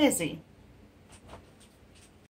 busy.